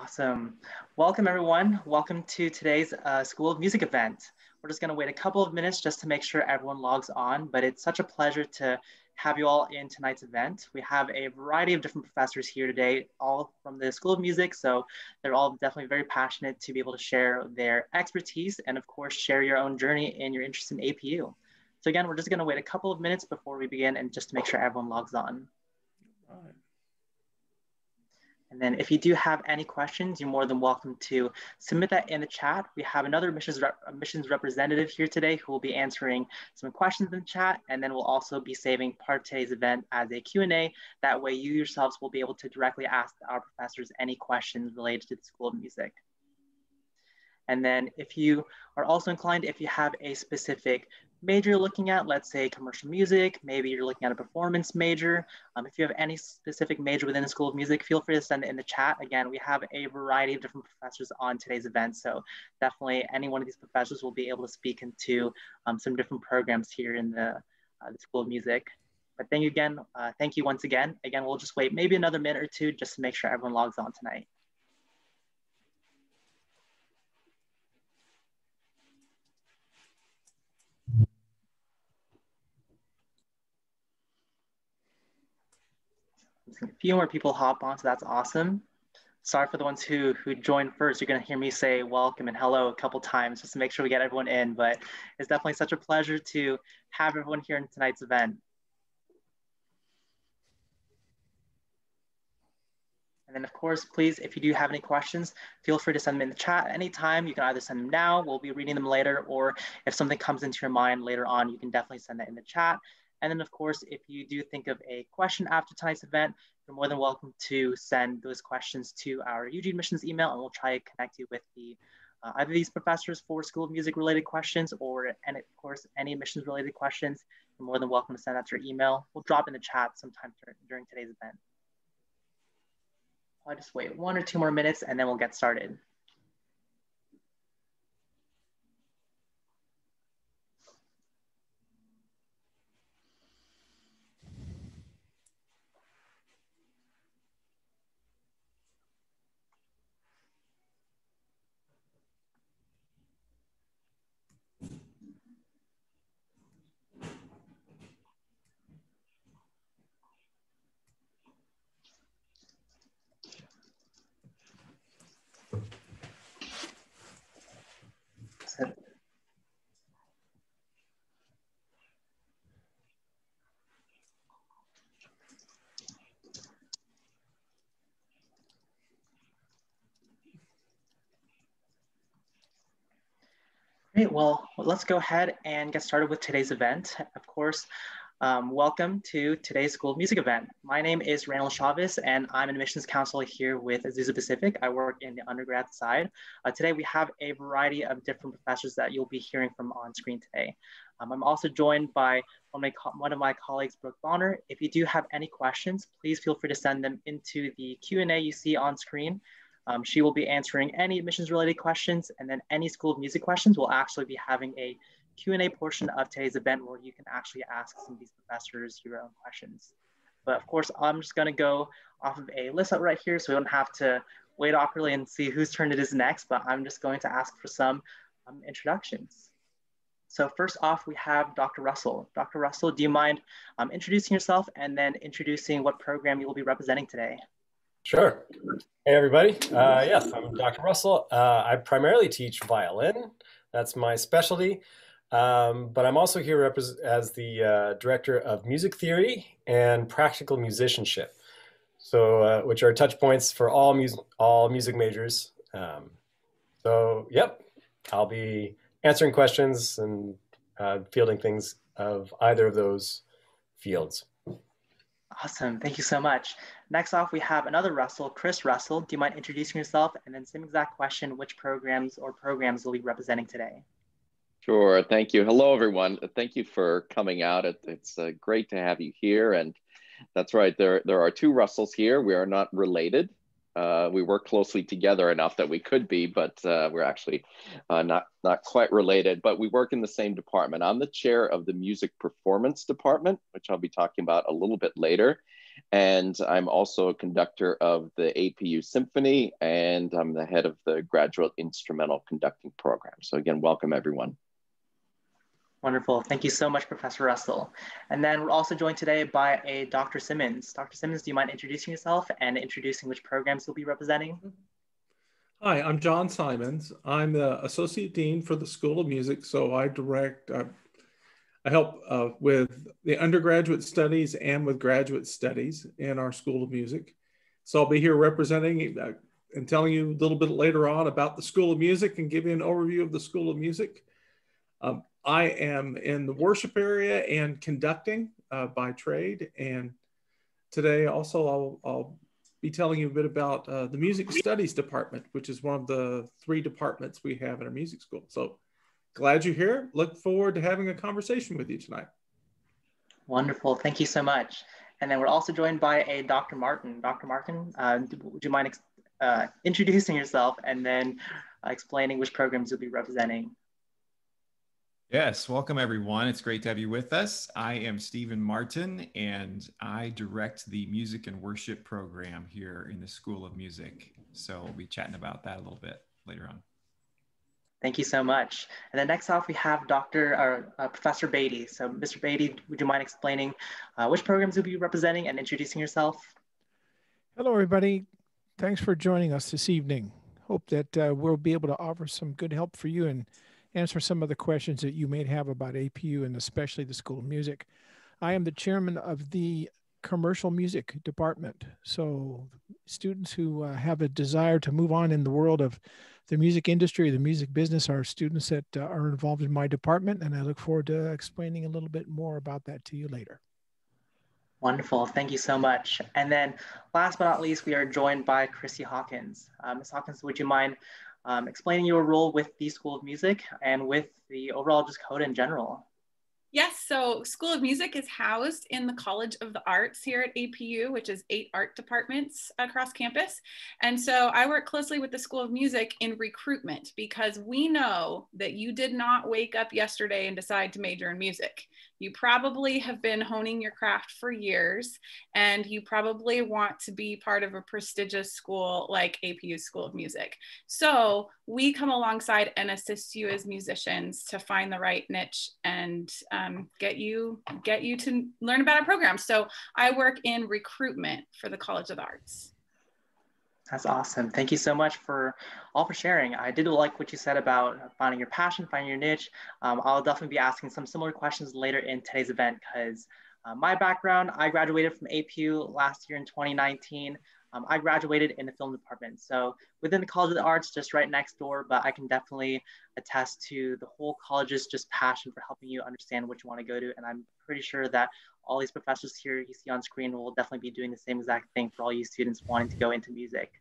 Awesome. Welcome everyone. Welcome to today's uh, School of Music event. We're just gonna wait a couple of minutes just to make sure everyone logs on, but it's such a pleasure to have you all in tonight's event. We have a variety of different professors here today, all from the School of Music. So they're all definitely very passionate to be able to share their expertise and of course, share your own journey and your interest in APU. So again, we're just gonna wait a couple of minutes before we begin and just to make sure everyone logs on. And then if you do have any questions, you're more than welcome to submit that in the chat. We have another missions, rep missions representative here today who will be answering some questions in the chat. And then we'll also be saving part of today's event as a Q&A. That way you yourselves will be able to directly ask our professors any questions related to the School of Music. And then if you are also inclined, if you have a specific major you're looking at, let's say commercial music, maybe you're looking at a performance major. Um, if you have any specific major within the School of Music, feel free to send it in the chat. Again, we have a variety of different professors on today's event. So definitely any one of these professors will be able to speak into um, some different programs here in the, uh, the School of Music. But thank you again. Uh, thank you once again. Again, we'll just wait maybe another minute or two just to make sure everyone logs on tonight. A few more people hop on, so that's awesome. Sorry for the ones who who joined first. You're gonna hear me say welcome and hello a couple times just to make sure we get everyone in. But it's definitely such a pleasure to have everyone here in tonight's event. And then of course, please, if you do have any questions, feel free to send them in the chat at any time. You can either send them now, we'll be reading them later, or if something comes into your mind later on, you can definitely send that in the chat. And then of course, if you do think of a question after tonight's event, you're more than welcome to send those questions to our UG Admissions email and we'll try to connect you with the uh, either these professors for School of Music related questions or, and of course, any admissions related questions, you're more than welcome to send that to your email. We'll drop in the chat sometime during today's event. I'll just wait one or two more minutes and then we'll get started. Great, well, let's go ahead and get started with today's event. Of course, um, welcome to today's School of Music event. My name is Randall Chavez and I'm an admissions counselor here with Azusa Pacific. I work in the undergrad side. Uh, today we have a variety of different professors that you'll be hearing from on screen today. Um, I'm also joined by one of, one of my colleagues, Brooke Bonner. If you do have any questions, please feel free to send them into the Q&A you see on screen. Um, she will be answering any admissions related questions and then any School of Music questions. We'll actually be having a Q&A portion of today's event where you can actually ask some of these professors your own questions. But of course, I'm just gonna go off of a list up right here so we don't have to wait awkwardly and see whose turn it is next, but I'm just going to ask for some um, introductions. So first off, we have Dr. Russell. Dr. Russell, do you mind um, introducing yourself and then introducing what program you will be representing today? Sure. Hey, everybody. Uh, yes, I'm Dr. Russell. Uh, I primarily teach violin. That's my specialty. Um, but I'm also here as the uh, director of music theory and practical musicianship. So, uh, which are touch points for all music, all music majors. Um, so, yep, I'll be answering questions and uh, fielding things of either of those fields. Awesome. Thank you so much. Next off, we have another Russell, Chris Russell. Do you mind introducing yourself? And then same exact question, which programs or programs will be representing today? Sure. Thank you. Hello, everyone. Thank you for coming out. It's uh, great to have you here. And that's right. There, there are two Russells here. We are not related. Uh, we work closely together enough that we could be, but uh, we're actually uh, not not quite related. But we work in the same department. I'm the chair of the music performance department, which I'll be talking about a little bit later. And I'm also a conductor of the APU Symphony, and I'm the head of the graduate instrumental conducting program. So, again, welcome everyone. Wonderful. Thank you so much, Professor Russell. And then we're also joined today by a Dr. Simmons. Dr. Simmons, do you mind introducing yourself and introducing which programs you'll be representing? Hi, I'm John Simons. I'm the Associate Dean for the School of Music. So I direct, uh, I help uh, with the undergraduate studies and with graduate studies in our School of Music. So I'll be here representing uh, and telling you a little bit later on about the School of Music and give you an overview of the School of Music. Um, I am in the worship area and conducting uh, by trade. And today also I'll, I'll, be telling you a bit about uh, the music studies department, which is one of the three departments we have in our music school. So glad you're here. Look forward to having a conversation with you tonight. Wonderful. Thank you so much. And then we're also joined by a Dr. Martin. Dr. Martin, uh, would you mind uh, introducing yourself and then uh, explaining which programs you'll be representing? Yes, welcome everyone. It's great to have you with us. I am Stephen Martin and I direct the music and worship program here in the School of Music. So we'll be chatting about that a little bit later on. Thank you so much. And then next off, we have Dr. or uh, Professor Beatty. So Mr. Beatty, would you mind explaining uh, which programs you'll be representing and introducing yourself? Hello, everybody. Thanks for joining us this evening. Hope that uh, we'll be able to offer some good help for you and answer some of the questions that you may have about APU and especially the School of Music. I am the chairman of the commercial music department. So students who uh, have a desire to move on in the world of the music industry, the music business are students that uh, are involved in my department. And I look forward to explaining a little bit more about that to you later. Wonderful. Thank you so much. And then last but not least, we are joined by Chrissy Hawkins. Uh, Ms. Hawkins, would you mind um, explaining your role with the School of Music and with the overall just code in general. Yes, so School of Music is housed in the College of the Arts here at APU, which is eight art departments across campus. And so I work closely with the School of Music in recruitment because we know that you did not wake up yesterday and decide to major in music. You probably have been honing your craft for years, and you probably want to be part of a prestigious school like APU School of Music. So we come alongside and assist you as musicians to find the right niche and um, get you get you to learn about our program. So I work in recruitment for the College of the Arts. That's awesome. Thank you so much for all for sharing. I did like what you said about finding your passion, finding your niche. Um, I'll definitely be asking some similar questions later in today's event because uh, my background, I graduated from APU last year in 2019. Um, I graduated in the film department. So within the College of the Arts, just right next door, but I can definitely attest to the whole college's just passion for helping you understand what you want to go to. And I'm pretty sure that all these professors here you see on screen will definitely be doing the same exact thing for all you students wanting to go into music.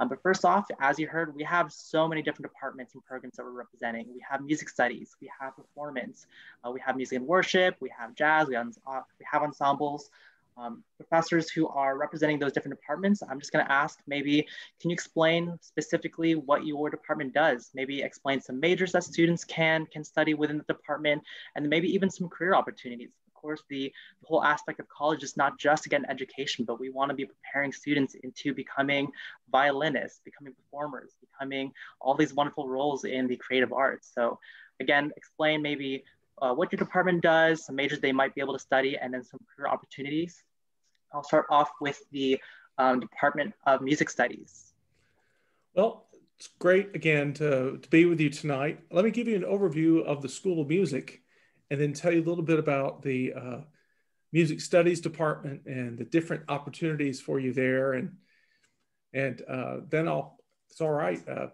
Um, but first off, as you heard, we have so many different departments and programs that we're representing. We have music studies, we have performance, uh, we have music and worship, we have jazz, we have, we have ensembles. Um, professors who are representing those different departments, I'm just gonna ask maybe, can you explain specifically what your department does? Maybe explain some majors that students can, can study within the department, and maybe even some career opportunities Of course, the, the whole aspect of college is not just to get an education, but we want to be preparing students into becoming violinists, becoming performers, becoming all these wonderful roles in the creative arts. So again, explain maybe uh, what your department does, some majors they might be able to study, and then some career opportunities. I'll start off with the um, Department of Music Studies. Well, it's great again to, to be with you tonight. Let me give you an overview of the School of Music and then tell you a little bit about the uh, music studies department and the different opportunities for you there. And and uh, then I'll, it's all right. Uh,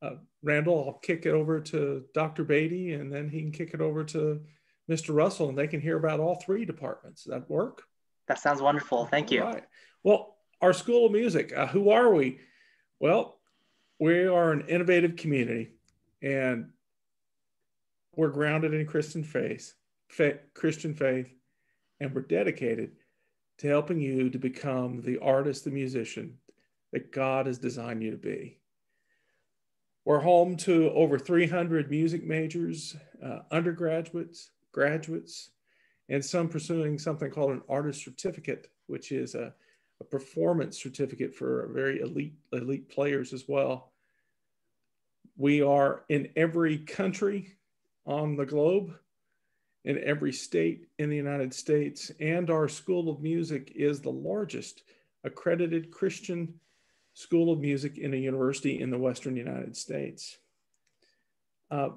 uh Randall, I'll kick it over to Dr. Beatty and then he can kick it over to Mr. Russell and they can hear about all three departments. Does that work? That sounds wonderful. Thank you. Right. Well, our School of Music, uh, who are we? Well, we are an innovative community and we're grounded in Christian faith, faith, Christian faith, and we're dedicated to helping you to become the artist, the musician that God has designed you to be. We're home to over 300 music majors, uh, undergraduates, graduates, and some pursuing something called an artist certificate, which is a, a performance certificate for very elite elite players as well. We are in every country on the globe, in every state in the United States, and our School of Music is the largest accredited Christian School of Music in a university in the Western United States. Uh,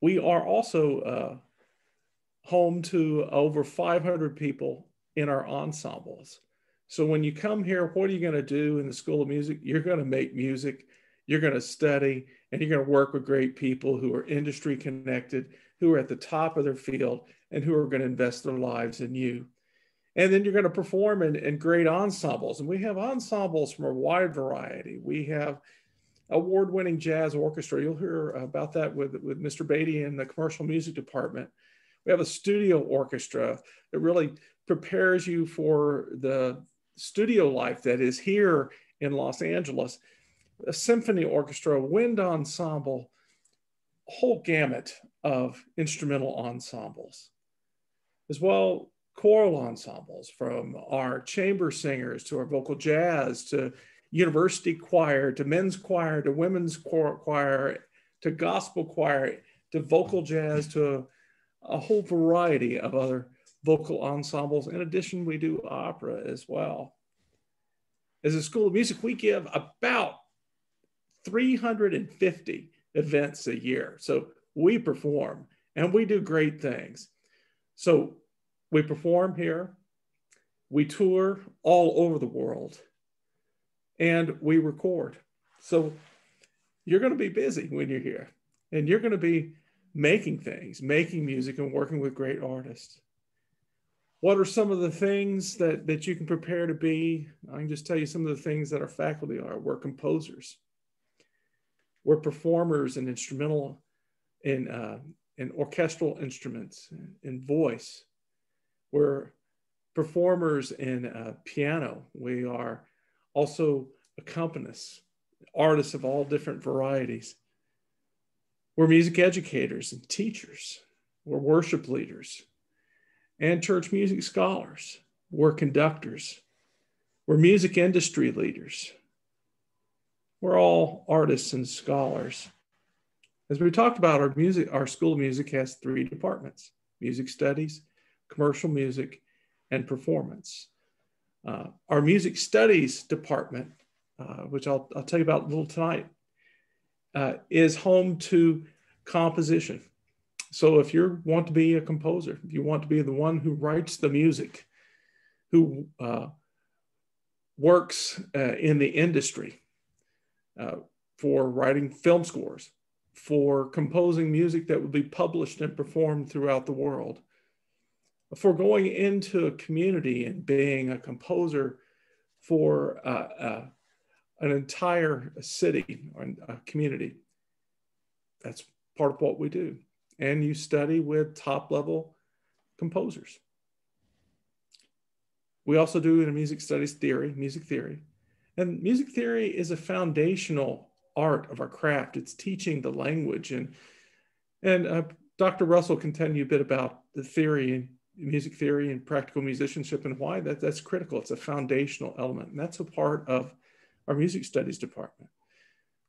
we are also uh, home to over 500 people in our ensembles. So when you come here, what are you going to do in the School of Music? You're going to make music, you're going to study, and you're going to work with great people who are industry connected, who are at the top of their field, and who are going to invest their lives in you. And then you're going to perform in, in great ensembles. And we have ensembles from a wide variety. We have award-winning jazz orchestra. You'll hear about that with, with Mr. Beatty in the commercial music department. We have a studio orchestra that really prepares you for the studio life that is here in Los Angeles. A symphony orchestra, wind ensemble, whole gamut of instrumental ensembles. As well, choral ensembles from our chamber singers to our vocal jazz to university choir to men's choir to women's choir to gospel choir to vocal jazz to a, whole variety of other vocal ensembles. In addition, we do opera as well. As a school of music, we give about 350 events a year. So we perform and we do great things. So we perform here, we tour all over the world and we record. So you're going to be busy when you're here and you're going to be making things, making music and working with great artists. What are some of the things that, that you can prepare to be? I can just tell you some of the things that our faculty are. We're composers. We're performers and instrumental in, uh, in orchestral instruments, in voice. We're performers in uh, piano. We are also accompanists, artists of all different varieties. We're music educators and teachers. We're worship leaders and church music scholars. We're conductors. We're music industry leaders. We're all artists and scholars. As we talked about, our music, our school of music has three departments: music studies, commercial music, and performance. Uh, our music studies department, uh, which I'll, I'll tell you about a little tonight, uh, is home to composition. So if you want to be a composer, if you want to be the one who writes the music, who uh, works uh, in the industry uh, for writing film scores, for composing music that will be published and performed throughout the world, for going into a community and being a composer for uh, uh, an entire city or a community. That's part of what we do. And you study with top level composers. We also do in music studies theory, music theory. And music theory is a foundational art of our craft. It's teaching the language. And, and uh, Dr. Russell can tell you a bit about the theory and music theory and practical musicianship and why that, that's critical. It's a foundational element. And that's a part of our music studies department.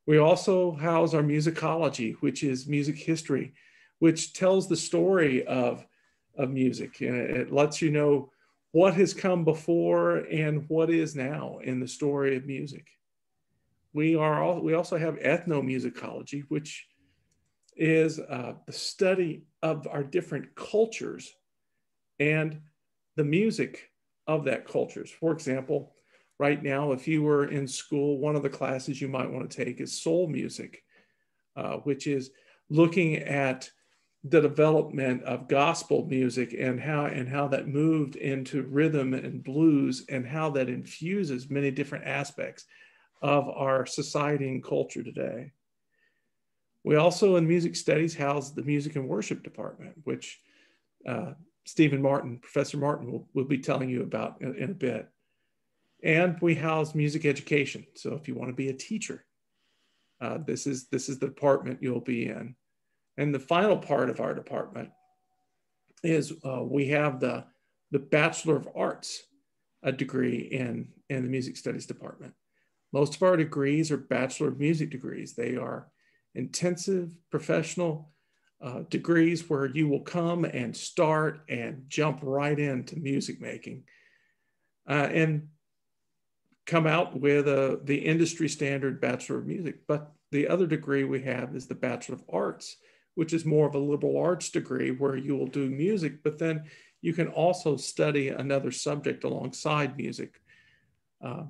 We also house our musicology, which is music history, which tells the story of, of music. And it, lets you know what has come before and what is now in the story of music. We are all, we also have ethnomusicology, which is uh, the study of our different cultures and the music of that cultures. For example, right now, if you were in school, one of the classes you might want to take is soul music, uh, which is looking at the development of gospel music and how and how that moved into rhythm and blues and how that infuses many different aspects of our society and culture today. We also in music studies house the music and worship department, which uh, Stephen Martin, Professor Martin, will, will be telling you about in, in a bit. And we house music education. So if you want to be a teacher, uh, this is this is the department you'll be in. And the final part of our department is uh, we have the, the Bachelor of Arts a degree in, in the Music Studies Department. Most of our degrees are Bachelor of Music degrees. They are intensive professional uh, degrees where you will come and start and jump right into music making uh, and come out with uh, the industry standard Bachelor of Music. But the other degree we have is the Bachelor of Arts, which is more of a liberal arts degree where you will do music, but then you can also study another subject alongside music. Uh,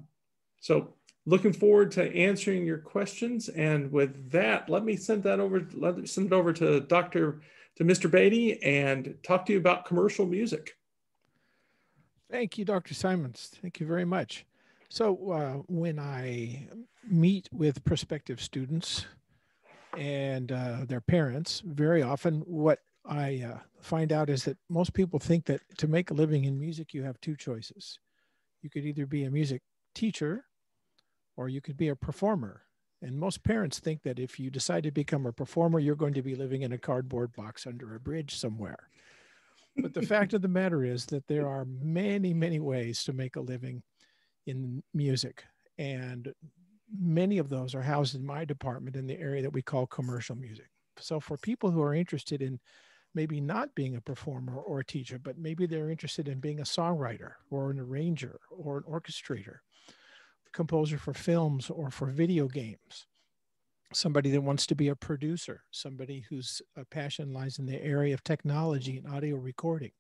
so looking forward to answering your questions. And with that, let me send that over, let send it over to Dr. to Mr. Beatty and talk to you about commercial music. Thank you, Dr. Simons. Thank you very much. So uh, when I meet with prospective students and uh, their parents, very often what I uh, find out is that most people think that to make a living in music, you have two choices. You could either be a music teacher or you could be a performer. And most parents think that if you decide to become a performer, you're going to be living in a cardboard box under a bridge somewhere. But the fact of the matter is that there are many, many ways to make a living in music. And many of those are housed in my department in the area that we call commercial music. So for people who are interested in maybe not being a performer or a teacher, but maybe they're interested in being a songwriter or an arranger or an orchestrator, composer for films or for video games, somebody that wants to be a producer, somebody whose uh, passion lies in the area of technology and audio recording.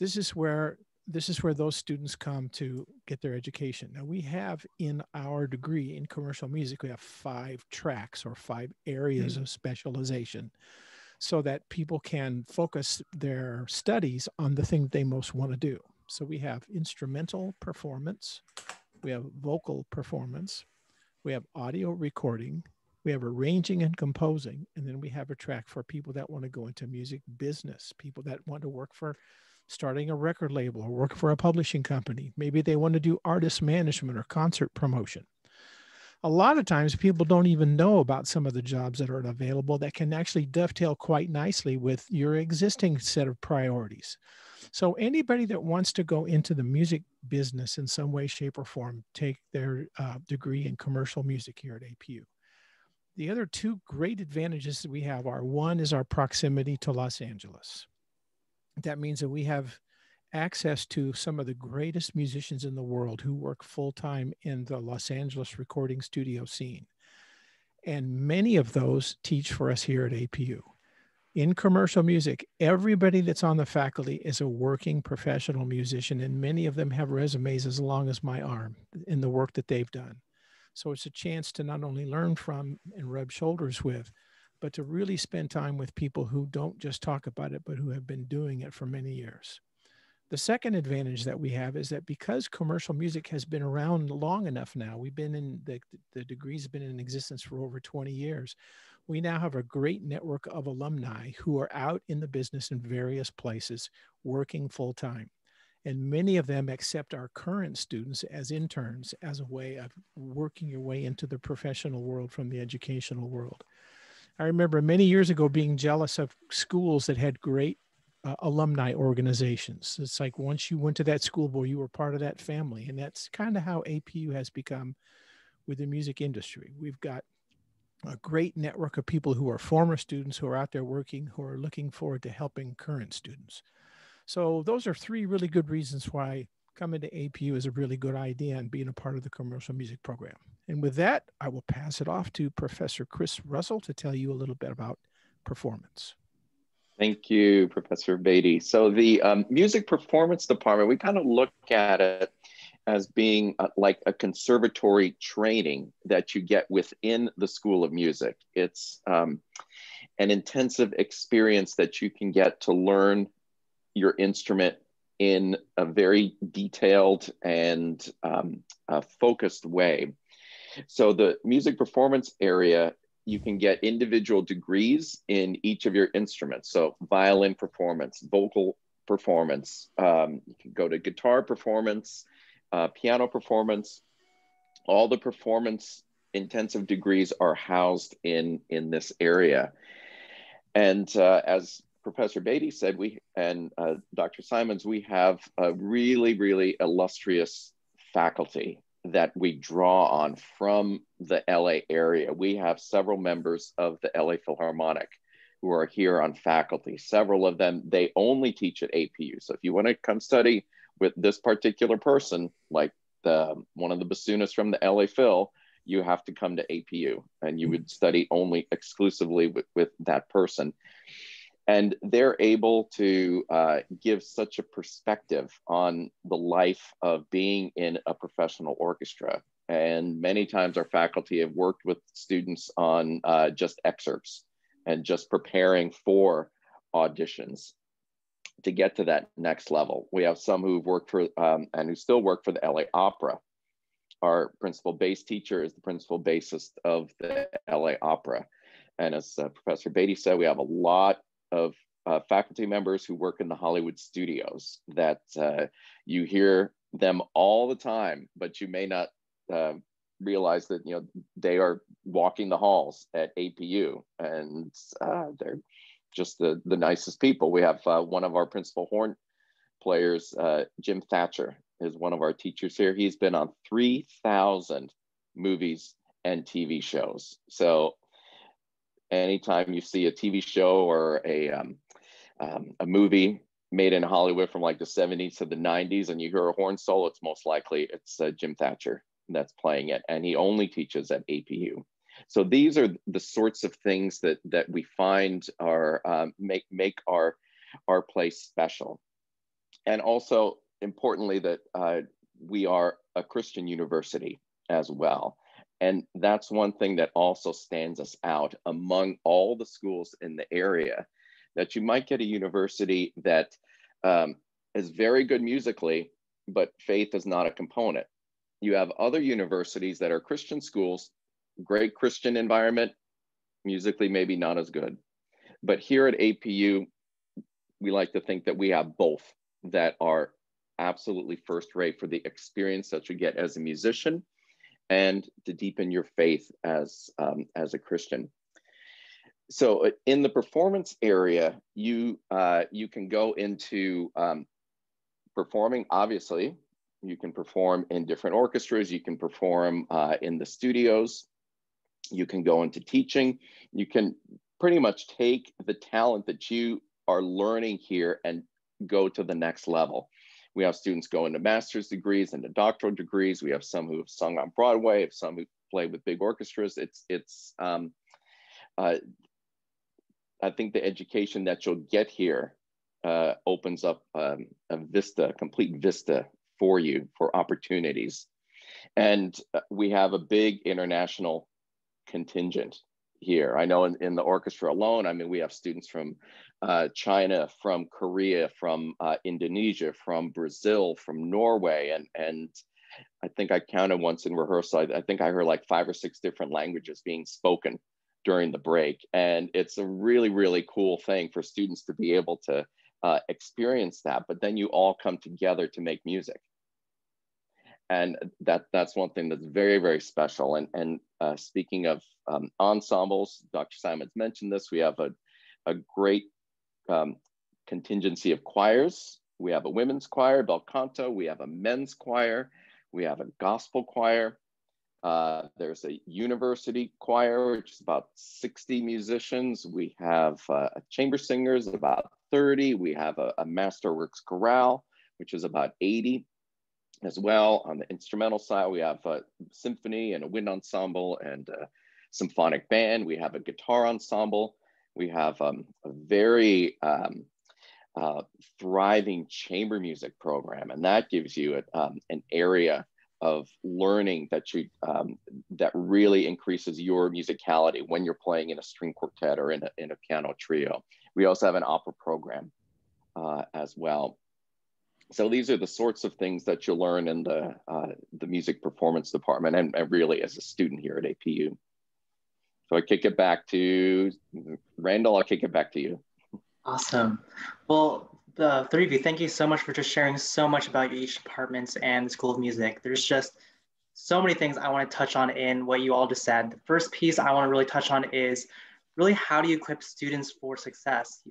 This is where this is where those students come to get their education. Now we have in our degree in commercial music, we have five tracks or five areas mm-hmm. of specialization so that people can focus their studies on the thing they most want to do. So we have instrumental performance, we have vocal performance, we have audio recording, we have arranging and composing, and then we have a track for people that want to go into music business, people that want to work for starting a record label or work for a publishing company. Maybe they want to do artist management or concert promotion. A lot of times people don't even know about some of the jobs that are available that can actually dovetail quite nicely with your existing set of priorities. So anybody that wants to go into the music business in some way, shape, or form, take their uh, degree in commercial music here at APU. The other two great advantages that we have are one is our proximity to Los Angeles. That means that we have access to some of the greatest musicians in the world who work full time in the Los Angeles recording studio scene. And many of those teach for us here at APU in commercial music, everybody that's on the faculty is a working professional musician, and many of them have resumes as long as my arm in the work that they've done. So it's a chance to not only learn from and rub shoulders with, but to really spend time with people who don't just talk about it, but who have been doing it for many years. The second advantage that we have is that because commercial music has been around long enough now, we've been in the, the degrees have been in existence for over 20 years we now have a great network of alumni who are out in the business in various places working full time. And many of them accept our current students as interns as a way of working your way into the professional world from the educational world. I remember many years ago being jealous of schools that had great uh, alumni organizations. It's like once you went to that school board, you were part of that family. And that's kind of how APU has become with the music industry. We've got a great network of people who are former students who are out there working, who are looking forward to helping current students. So those are three really good reasons why coming to APU is a really good idea and being a part of the commercial music program. And with that, I will pass it off to Professor Chris Russell to tell you a little bit about performance. Thank you, Professor Beatty. So the um, music performance department, we kind of look at it as being a, like a conservatory training that you get within the School of Music. It's um, an intensive experience that you can get to learn your instrument in a very detailed and um, focused way. So, the music performance area, you can get individual degrees in each of your instruments. So, violin performance, vocal performance, um, you can go to guitar performance, uh, piano performance, all the performance intensive degrees are housed in in this area. And uh, as Professor Beatty said, we and uh, Dr. Simons, we have a really, really illustrious faculty that we draw on from the LA area. We have several members of the LA Philharmonic who are here on faculty. Several of them, they only teach at APU. So if you want to come study with this particular person, like the, one of the bassoonists from the LA Phil, you have to come to APU and you would study only exclusively with, with that person. And they're able to uh, give such a perspective on the life of being in a professional orchestra. And many times our faculty have worked with students on uh, just excerpts and just preparing for auditions to get to that next level. We have some who've worked for um, and who still work for the LA Opera our principal bass teacher is the principal bassist of the LA Opera. And as uh, Professor Beatty said, we have a lot of uh, faculty members who work in the Hollywood studios that uh, you hear them all the time, but you may not uh, realize that you know they are walking the halls at APU, and uh, they're just the the nicest people. We have uh, one of our principal horn players, Jim Thatcher, is one of our teachers here. He's been on 3,000 movies and TV shows. So anytime you see a TV show or a, um, um, a movie made in Hollywood from like the 70s to the 90s and you hear a horn solo, it's most likely it's uh, Jim Thatcher that's playing it. And he only teaches at APU. So these are the sorts of things that that we find are um, make make our our place special. And also importantly that uh, we are a Christian university as well. And that's one thing that also stands us out among all the schools in the area that you might get a university that um, is very good musically, but faith is not a component. You have other universities that are Christian schools, great Christian environment, musically maybe not as good. But here at APU, we like to think that we have both that are absolutely first rate for the experience that you get as a musician and to deepen your faith as, um, as a Christian. So uh, in the performance area, you, uh, you can go into um, performing, obviously, you can perform in different orchestras, you can perform uh, in the studios, you can go into teaching, you can pretty much take the talent that you are learning here and go to the next level. We have students go into master's degrees, into doctoral degrees. We have some who have sung on Broadway, have some who play with big orchestras. It's, it's um, uh, I think the education that you'll get here uh, opens up um, a vista, a complete vista for you for opportunities. And uh, we have a big international contingent here. I know in, in the orchestra alone, I mean, we have students from uh, China, from Korea, from uh, Indonesia, from Brazil, from Norway, and and I think I counted once in rehearsal. I, I, think I heard like five or six different languages being spoken during the break, and it's a really really cool thing for students to be able to uh, experience that. But then you all come together to make music, and that that's one thing that's very very special. And and uh, speaking of um, ensembles, Dr. Simons mentioned this. We have a a great um, contingency of choirs. We have a women's choir, bel canto. We have a men's choir. We have a gospel choir. Uh, there's a university choir, which is about 60 musicians. We have uh, chamber singers, about 30. We have a, a masterworks chorale, which is about 80 as well. On the instrumental side, we have a symphony and a wind ensemble and a symphonic band. We have a guitar ensemble. We have um, a very um, uh, thriving chamber music program, and that gives you a, um, an area of learning that you um, that really increases your musicality when you're playing in a string quartet or in a, in a piano trio. We also have an opera program uh, as well. So these are the sorts of things that you'll learn in the uh, the music performance department, and, and really as a student here at APU. So I kick it back to Randall. I'll kick it back to you. Awesome. Well, the three of you, thank you so much for just sharing so much about each departments and the School of Music. There's just so many things I want to touch on in what you all just said. The first piece I want to really touch on is really how do you equip students for success?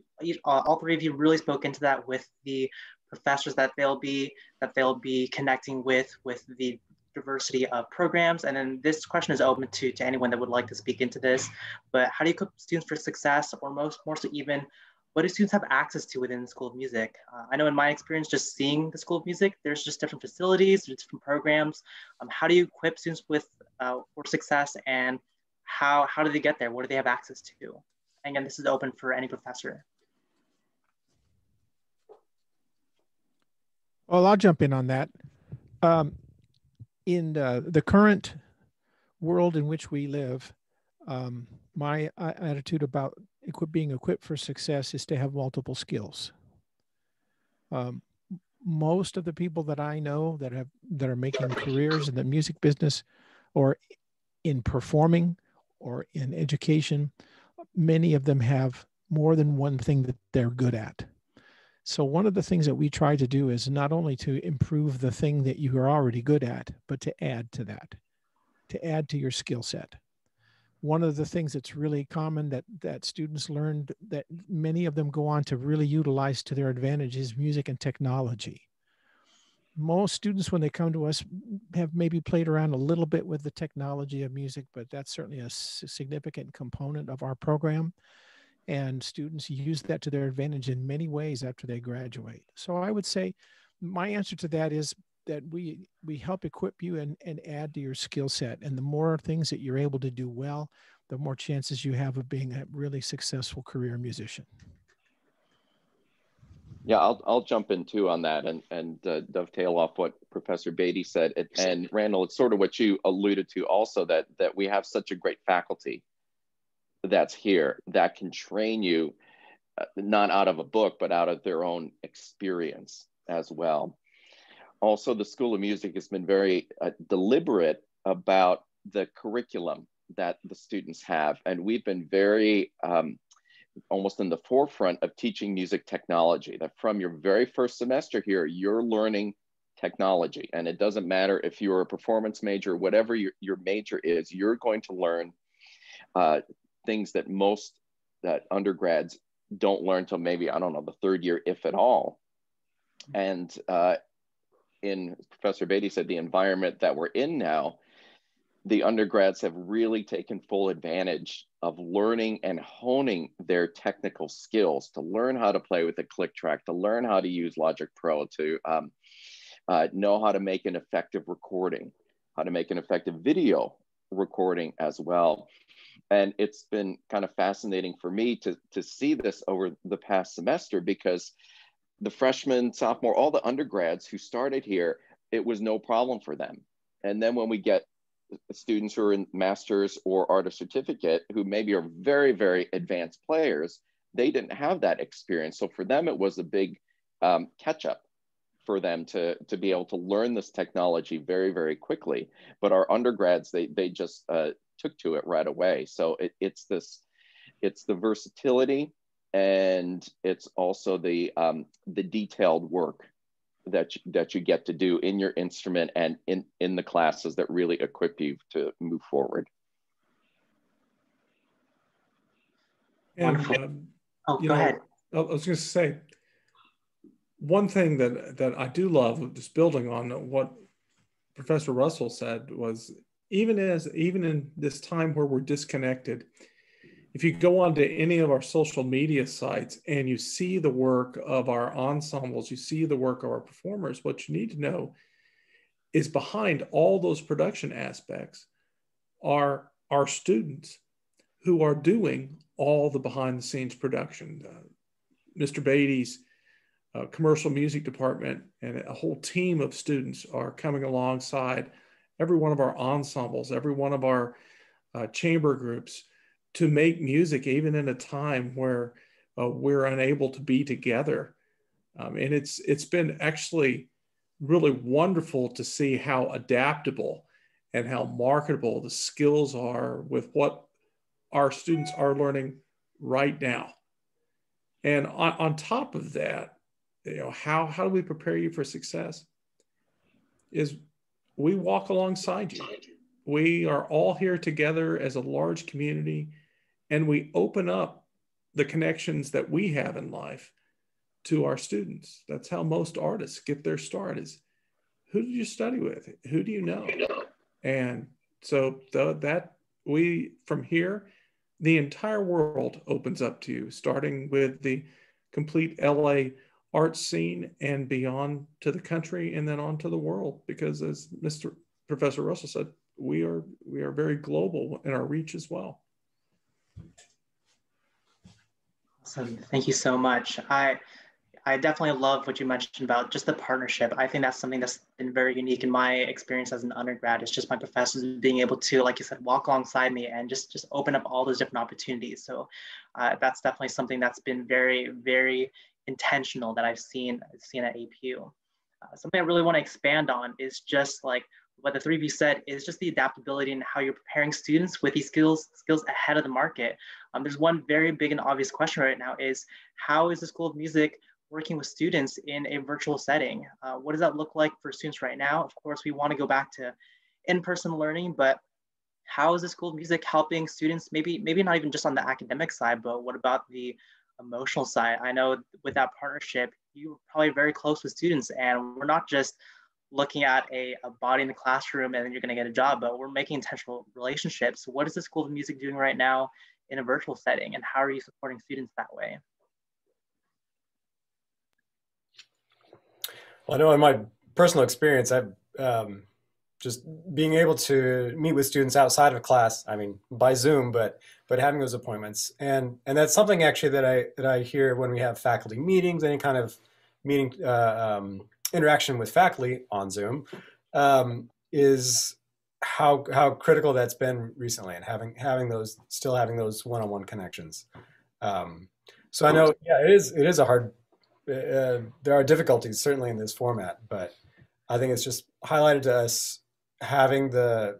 All three of you really spoke into that with the professors that they'll be that they'll be connecting with with the diversity of programs. And then this question is open to, to anyone that would like to speak into this. But how do you equip students for success or most more so even what do students have access to within the School of Music? Uh, I know in my experience, just seeing the School of Music, there's just different facilities, different programs. Um, how do you equip students with uh, for success and how, how do they get there? What do they have access to? And again, this is open for any professor. Well, I'll jump in on that. Um, in uh, the current world in which we live, um, my uh, attitude about equip, being equipped for success is to have multiple skills. Um, most of the people that I know that have that are making careers in the music business or in performing or in education, many of them have more than one thing that they're good at. So one of the things that we try to do is not only to improve the thing that you are already good at, but to add to that, to add to your skill set. One of the things that's really common that that students learned that many of them go on to really utilize to their advantage is music and technology. Most students, when they come to us, have maybe played around a little bit with the technology of music, but that's certainly a significant component of our program and students use that to their advantage in many ways after they graduate. So I would say my answer to that is that we we help equip you and, and add to your skill set. And the more things that you're able to do well, the more chances you have of being a really successful career musician. Yeah, I'll, I'll jump in too on that and, and uh, dovetail off what Professor Beatty said. And, and Randall, it's sort of what you alluded to also that, that we have such a great faculty that's here that can train you uh, not out of a book but out of their own experience as well. Also the school of music has been very uh, deliberate about the curriculum that the students have. And we've been very um, almost in the forefront of teaching music technology that from your very first semester here you're learning technology. And it doesn't matter if you're a performance major whatever your, your major is you're going to learn uh, things that most that undergrads don't learn till maybe I don't know the third year, if at all. And uh, in Professor Beatty said the environment that we're in now, the undergrads have really taken full advantage of learning and honing their technical skills to learn how to play with a click track, to learn how to use Logic Pro, to um, uh, know how to make an effective recording, how to make an effective video recording as well and it's been kind of fascinating for me to to see this over the past semester because the freshmen sophomore all the undergrads who started here it was no problem for them. And then when we get students who are in masters or artist certificate who maybe are very very advanced players they didn't have that experience. So for them it was a big um, catch up for them to to be able to learn this technology very very quickly. But our undergrads they they just uh, took to it right away. So it, it's this, it's the versatility and it's also the um, the detailed work that you, that you get to do in your instrument and in in the classes that really equip you to move forward. And, um, oh, go know, ahead. I was going to say one thing that that I do love, just building on what Professor Russell said, was even as even in this time where we're disconnected if you go onto any of our social media sites and you see the work of our ensembles you see the work of our performers what you need to know is behind all those production aspects are our students who are doing all the behind the scenes production. Uh, mr beatty's uh, commercial music department and a whole team of students are coming alongside every one of our ensembles, every one of our uh, chamber groups to make music, even in a time where uh, we're unable to be together. Um, and it's it's been actually really wonderful to see how adaptable and how marketable the skills are with what our students are learning right now. And on, on top of that, you know, how, how do we prepare you for success? Is we walk alongside you. We are all here together as a large community, and we open up the connections that we have in life to our students. That's how most artists get their start is who did you study with? Who do you know? And so the, that we from here, the entire world opens up to you, starting with the complete LA art scene and beyond to the country and then on to the world. Because as Mr. Professor Russell said, we are we are very global in our reach as well. Awesome. Thank you so much. I I definitely love what you mentioned about just the partnership. I think that's something that's been very unique in my experience as an undergrad. It's just my professors being able to, like you said, walk alongside me and just just open up all those different opportunities. So uh, that's definitely something that's been very, very intentional that I've seen seen at APU. Uh, something I really want to expand on is just like what the three of you said is just the adaptability and how you're preparing students with these skills skills ahead of the market. Um, there's one very big and obvious question right now is how is the School of Music working with students in a virtual setting? Uh, what does that look like for students right now? Of course, we want to go back to in-person learning, but how is the School of Music helping students, maybe, maybe not even just on the academic side, but what about the emotional side? I know with that partnership, you're probably very close with students and we're not just looking at a, a body in the classroom and you're going to get a job, but we're making intentional relationships. What is the School of Music doing right now in a virtual setting and how are you supporting students that way? Well, I know in my personal experience, I've um, just being able to meet with students outside of class. I mean, by Zoom, but but having those appointments, and and that's something actually that I that I hear when we have faculty meetings, any kind of meeting uh, um, interaction with faculty on Zoom, um, is how how critical that's been recently, and having having those still having those one on one connections. Um, so I know, yeah, it is it is a hard uh, there are difficulties certainly in this format, but I think it's just highlighted to us having the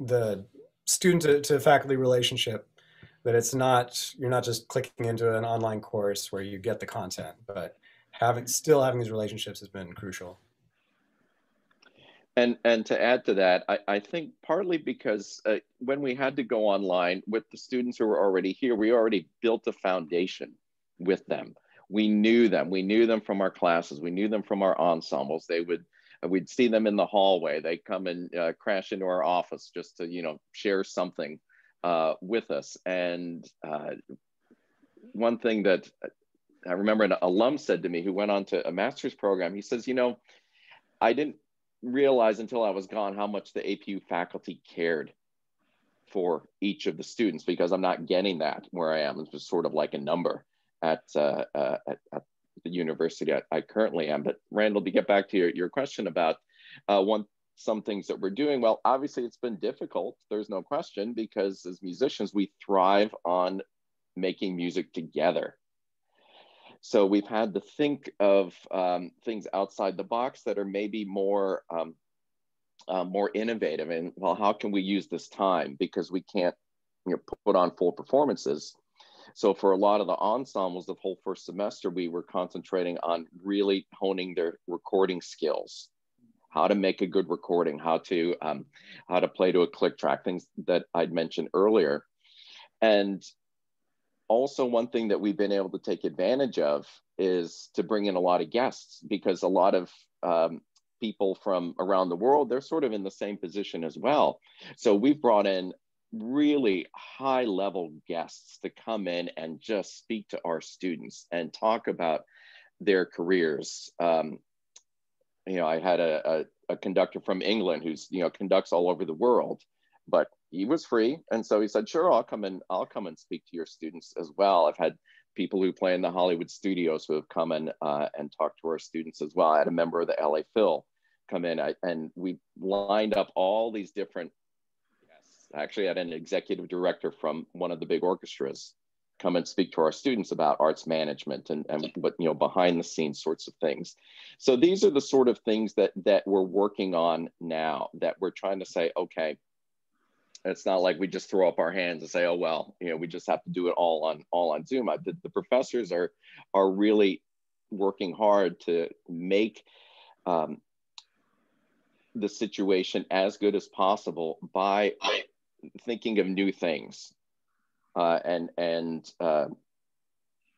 the student to, to faculty relationship that it's not you're not just clicking into an online course where you get the content, but having still having these relationships has been crucial. And and to add to that, I, I think partly because uh, when we had to go online with the students who were already here, we already built a foundation with them we knew them. We knew them from our classes. We knew them from our ensembles. They would, we'd see them in the hallway. They'd come and uh, crash into our office just to, you know, share something uh, with us. And uh, one thing that I remember an alum said to me who went on to a master's program, he says, you know, I didn't realize until I was gone how much the APU faculty cared for each of the students because I'm not getting that where I am. It's just sort of like a number at, uh, uh, at, at, the university I, I, currently am. But Randall, to get back to your, your question about uh, one some things that we're doing, well, obviously it's been difficult. There's no question because as musicians, we thrive on making music together. So we've had to think of um, things outside the box that are maybe more um, uh, more innovative. And well, how can we use this time because we can't you know, put on full performances so for a lot of the ensembles, the whole first semester, we were concentrating on really honing their recording skills, how to make a good recording, how to um, how to play to a click track, things that I'd mentioned earlier. And also one thing that we've been able to take advantage of is to bring in a lot of guests because a lot of um, people from around the world they're sort of in the same position as well so we've brought in really high level guests to come in and just speak to our students and talk about their careers. Um, you know, I had a, a, a, conductor from England who's, you know, conducts all over the world, but he was free. And so he said, sure, I'll come and I'll come and speak to your students as well. I've had people who play in the Hollywood studios who have come in uh, and talked to our students as well. I had a member of the LA Phil come in I, and we lined up all these different actually had an executive director from one of the big orchestras come and speak to our students about arts management and, and what you know behind the scenes sorts of things. So these are the sort of things that that we're working on now that we're trying to say okay it's not like we just throw up our hands and say oh well you know we just have to do it all on all on zoom. I, the, the professors are are really working hard to make um, the situation as good as possible by thinking of new things. uh, and and uh,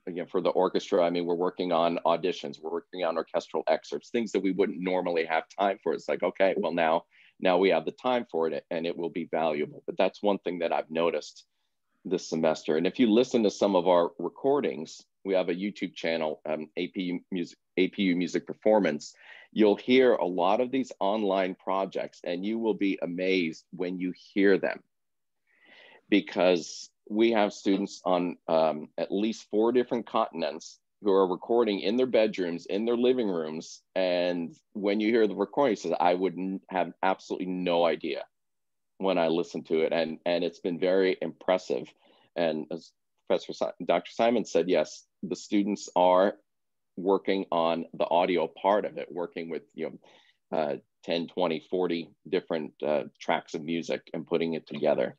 again for the orchestra. I mean, we're working on auditions, we're working on orchestral excerpts, things that we wouldn't normally have time for. It's like okay, well now now we have the time for it, and it will be valuable. But that's one thing that I've noticed this semester. And if you listen to some of our recordings, we have a YouTube channel, um, APU Music, APU Music Performance. You'll hear a lot of these online projects, and you will be amazed when you hear them, because we have students on um, at least four different continents who are recording in their bedrooms, in their living rooms, and when you hear the recording, says, "I would have absolutely no idea." When I listen to it, and and it's been very impressive. And as Professor si- Dr. Simon said, yes, the students are working on the audio part of it, working with you know uh, 10, 20, 40 different uh, tracks of music and putting it together.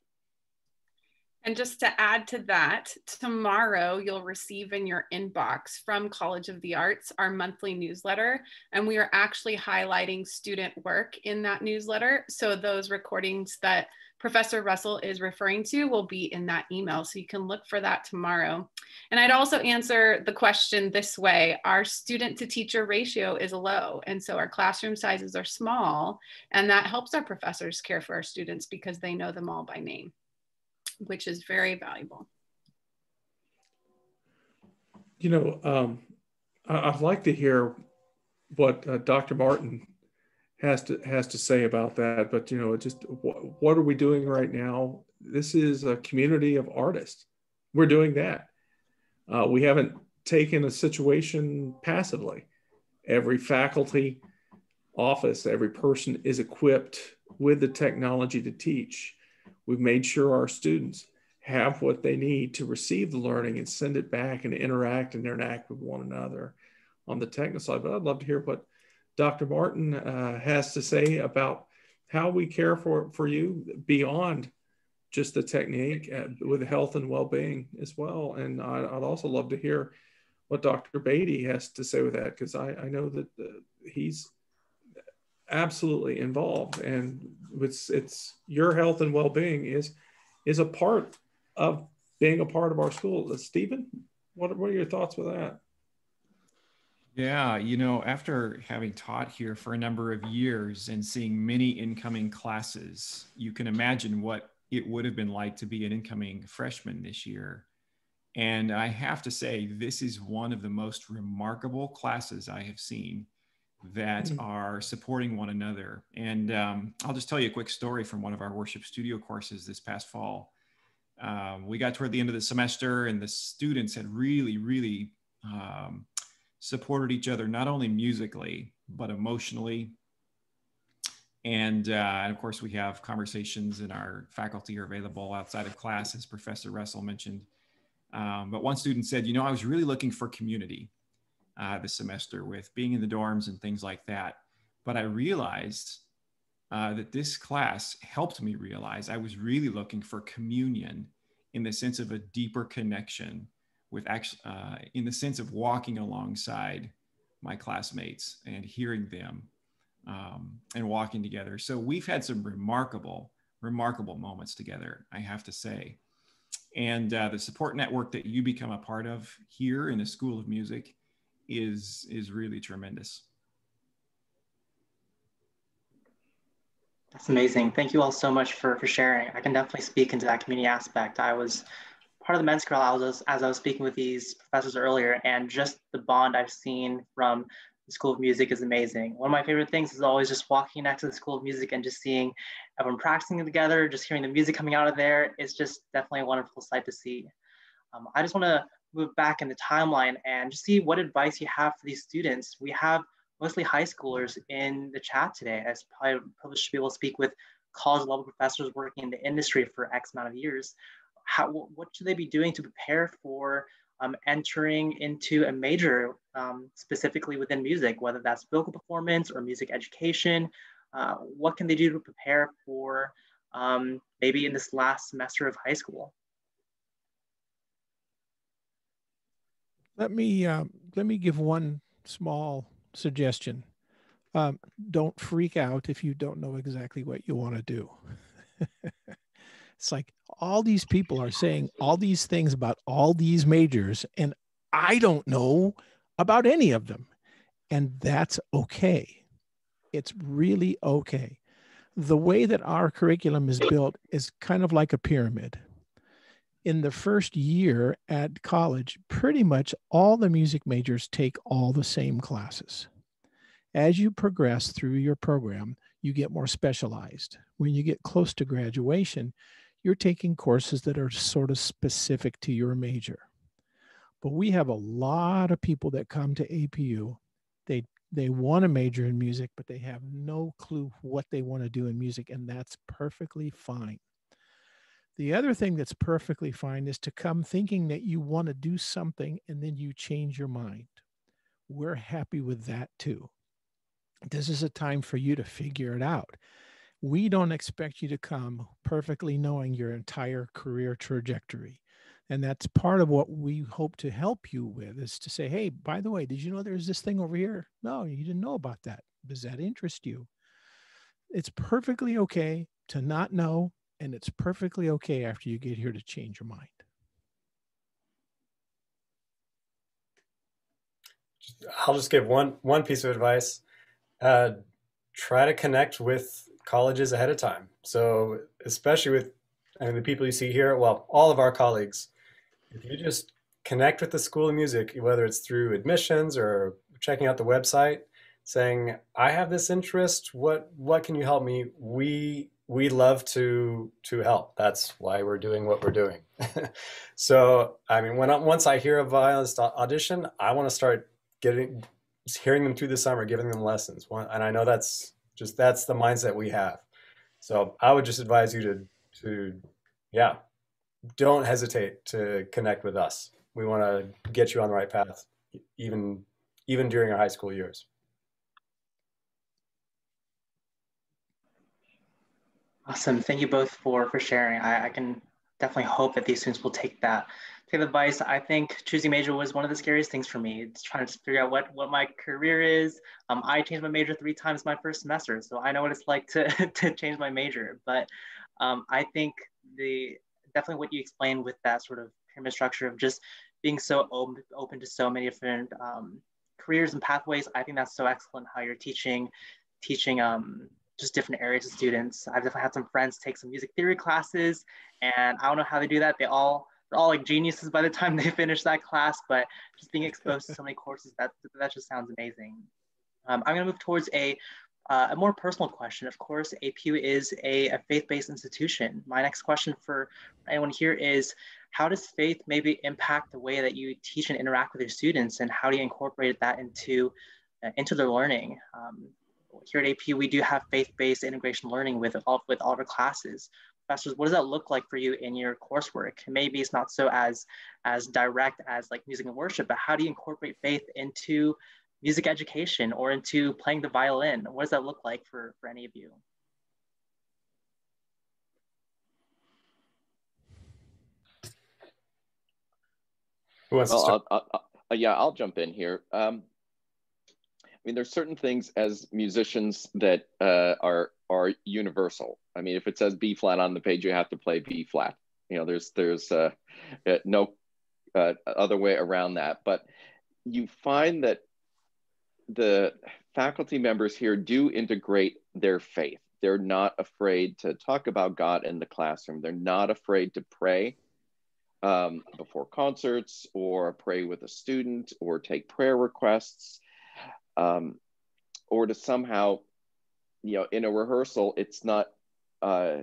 And just to add to that, tomorrow you'll receive in your inbox from College of the Arts our monthly newsletter. And we are actually highlighting student work in that newsletter. So those recordings that Professor Russell is referring to will be in that email. So you can look for that tomorrow. And I'd also answer the question this way Our student to teacher ratio is low. And so our classroom sizes are small. And that helps our professors care for our students because they know them all by name which is very valuable. You know, um, I, would like to hear what uh, Dr. Martin has to has to say about that. But you know, just what, what are we doing right now? This is a community of artists. We're doing that. Uh, we haven't taken a situation passively. Every faculty office, every person is equipped with the technology to teach. We've made sure our students have what they need to receive the learning and send it back and interact and interact with one another on the technical side. But I'd love to hear what Dr. Martin uh, has to say about how we care for, for you beyond just the technique uh, with health and well-being as well. And I, would also love to hear what Dr. Beatty has to say with that, because I, I, know that uh, he's absolutely involved. And it's it's your health and well-being is is a part of being a part of our school. Uh, stephen what, what are your thoughts with that? Yeah you know after having taught here for a number of years and seeing many incoming classes you can imagine what it would have been like to be an incoming freshman this year. And i have to say this is one of the most remarkable classes i have seen that mm-hmm. are supporting one another. And um, I'll just tell you a quick story from one of our worship studio courses this past fall. Um, we got toward the end of the semester, and the students had really, really um, supported each other, not only musically, but emotionally. And, uh, and of course, we have conversations, and our faculty are available outside of class, as Professor Russell mentioned. Um, but one student said, You know, I was really looking for community uh, this semester with being in the dorms and things like that. But I realized uh, that this class helped me realize I was really looking for communion in the sense of a deeper connection with actually, uh, in the sense of walking alongside my classmates and hearing them um, and walking together. So we've had some remarkable, remarkable moments together, I have to say. And uh, the support network that you become a part of here in the School of Music is is really tremendous. That's amazing. Thank you all so much for, for sharing. I can definitely speak into that community aspect. I was part of the men's chorale I was, as I was speaking with these professors earlier, and just the bond I've seen from the School of Music is amazing. One of my favorite things is always just walking next to the School of Music and just seeing everyone practicing together, just hearing the music coming out of there. It's just definitely a wonderful sight to see. Um, I just want to move back in the timeline and just see what advice you have for these students. We have mostly high schoolers in the chat today. As probably privileged to be able to speak with college level professors working in the industry for X amount of years. How, what should they be doing to prepare for um, entering into a major um, specifically within music, whether that's vocal performance or music education? Uh, what can they do to prepare for um, maybe in this last semester of high school? Let me uh, let me give one small suggestion. Um, don't freak out if you don't know exactly what you want to do. It's like all these people are saying all these things about all these majors, and I don't know about any of them. And that's okay. It's really okay. The way that our curriculum is built is kind of like a pyramid. In the first year at college, pretty much all the music majors take all the same classes. As you progress through your program, you get more specialized. When you get close to graduation, you're taking courses that are sort of specific to your major. But we have a lot of people that come to APU. They they want to major in music, but they have no clue what they want to do in music, and that's perfectly fine. The other thing that's perfectly fine is to come thinking that you want to do something and then you change your mind. We're happy with that too. This is a time for you to figure it out. We don't expect you to come perfectly knowing your entire career trajectory. And that's part of what we hope to help you with is to say, hey, by the way, did you know there's this thing over here? No, you didn't know about that. Does that interest you? It's perfectly okay to not know, and it's perfectly okay after you get here to change your mind. I'll just give one one piece of advice. Uh, try to connect with colleges ahead of time. So especially with I mean, the people you see here, well, all of our colleagues, if you just connect with the School of Music, whether it's through admissions or checking out the website, saying, "I have this interest. What what can you help me?" We we love to to help. That's why we're doing what we're doing. so, I mean, when I, once I hear a violinist audition, I want to start getting hearing them through the summer, giving them lessons. And I know that's just that's the mindset we have. So, I would just advise you to to yeah don't hesitate to connect with us. We want to get you on the right path, even even during your high school years. Awesome. Thank you both for for sharing. I, I can definitely hope that these students will take that take the advice. I think choosing major was one of the scariest things for me. It's trying to figure out what what my career is. Um, I changed my major three times my first semester, so I know what it's like to to change my major. But um, I think the definitely what you explained with that sort of pyramid structure of just being so open, open to so many different um, careers and pathways. I think that's so excellent how you're teaching, teaching um, just different areas of students. I've definitely had some friends take some music theory classes, and I don't know how they do that. They all they're all like geniuses by the time they finish that class, but just being exposed to so many courses that that just sounds amazing. Um, I'm gonna move towards a uh, a more personal question, of course, APU is a, a faith-based institution. My next question for anyone here is, how does faith maybe impact the way that you teach and interact with your students and how do you incorporate that into, uh, into their learning? Um, here at APU, we do have faith-based integration learning with all, with all of our classes. Professors, what does that look like for you in your coursework? Maybe it's not so as, as direct as like music and worship, but how do you incorporate faith into music education or into playing the violin? What does that look like for, for any of you? Who wants well, to start? I'll, I'll, I'll, yeah, I'll jump in here. Um, I mean, there's certain things as musicians that uh, are are universal. I mean, if it says B flat on the page, you have to play B flat. You know, there's there's uh, uh no uh, other way around that. But you find that the faculty members here do integrate their faith. They're not afraid to talk about God in the classroom. They're not afraid to pray um, before concerts or pray with a student or take prayer requests um, or to somehow, you know, in a rehearsal, it's not. Uh,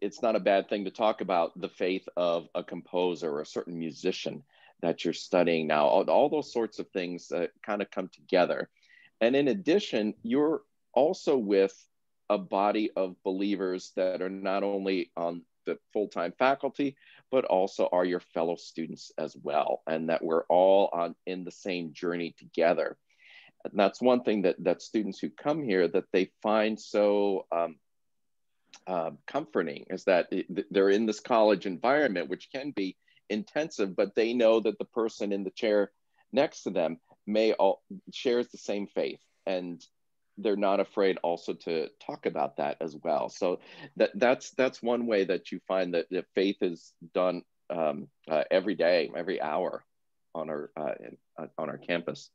it's not a bad thing to talk about the faith of a composer or a certain musician that you're studying now. All, all those sorts of things uh, kind of come together and in addition, you're also with a body of believers that are not only on the full time faculty, but also are your fellow students as well, and that we're all on in the same journey together. And that's one thing that that students who come here that they find so um, uh, comforting is that they're in this college environment, which can be intensive, but they know that the person in the chair next to them may all shares the same faith and they're not afraid also to talk about that as well. So that that's that's one way that you find that, that faith is done um, uh, every day, every hour on our uh, in, uh, on our campus.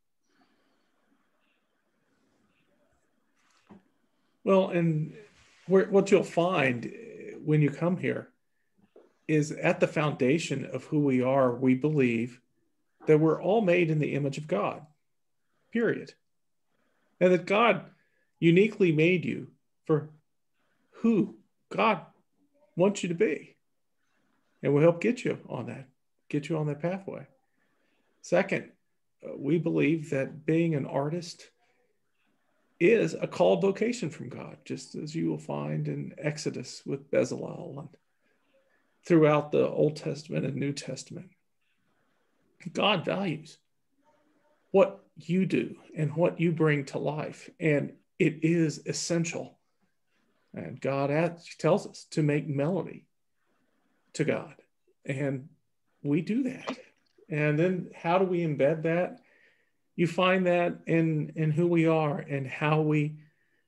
Well, and what you'll find when you come here is at the foundation of who we are, we believe that we're all made in the image of God, period. And that God uniquely made you for who God wants you to be. And we'll help get you on that, get you on that pathway. Second, uh, we believe that being an artist is a called vocation from God, just as you will find in Exodus with Bezalel and throughout the Old Testament and New Testament. God values what you do and what you bring to life, and it is essential. And God tells us to make melody to God, and we do that. And then how do we embed that? You find that in in who we are and how we